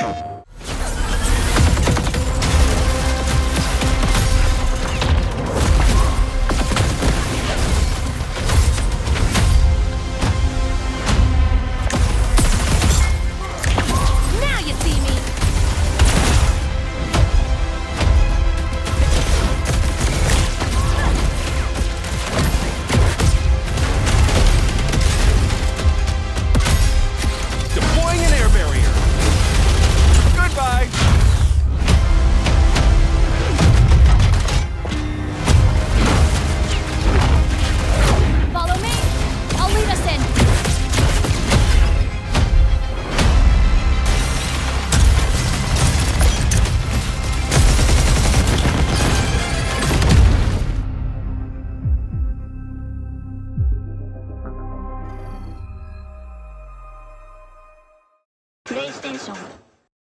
Now PlayStation.